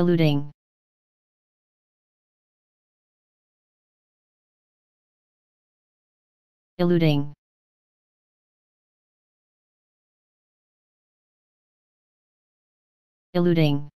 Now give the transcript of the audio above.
eluding. Eluding. Eluding.